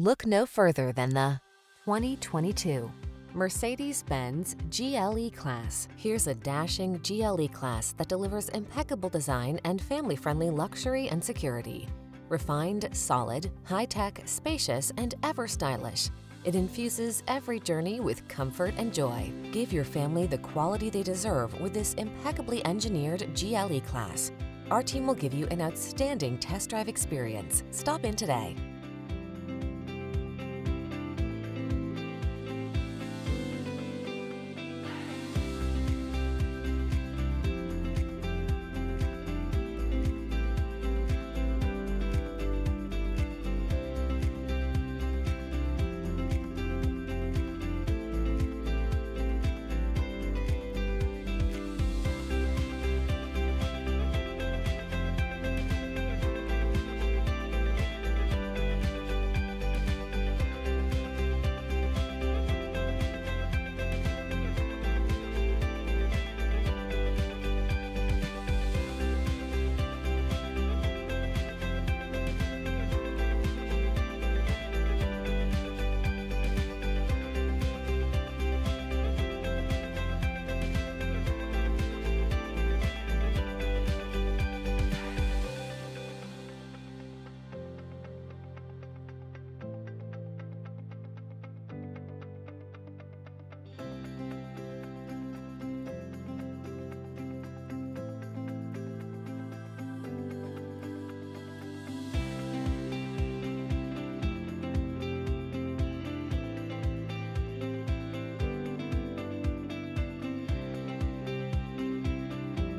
Look no further than the 2022 Mercedes-Benz GLE Class. Here's a dashing GLE Class that delivers impeccable design and family-friendly luxury and security. Refined, solid, high-tech, spacious, and ever stylish. It infuses every journey with comfort and joy. Give your family the quality they deserve with this impeccably engineered GLE Class. Our team will give you an outstanding test drive experience. Stop in today.